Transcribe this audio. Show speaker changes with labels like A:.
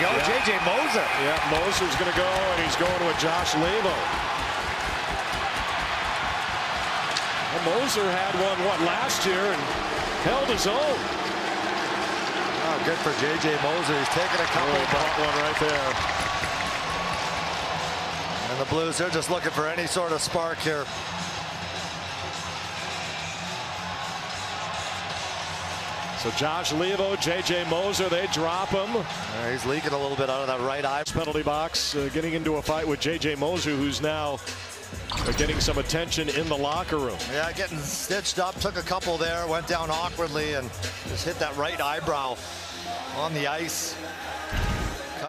A: go.
B: Yeah.
A: J.J. Moser.
B: Yeah, Moser's going to go, and he's going with Josh Leivo. Well, Moser had one, what, last year and held his own.
A: Oh, good for J.J. Moser. He's taking a couple.
B: Oh, got one right there.
A: And the Blues, they're just looking for any sort of spark here.
B: So Josh Leivo, J.J. Moser, they drop him.
A: Uh, he's leaking a little bit out of that right eye.
B: Penalty box, uh, getting into a fight with J.J. Moser, who's now uh, getting some attention in the locker room.
A: Yeah, getting stitched up. Took a couple there. Went down awkwardly and just hit that right eyebrow on the ice.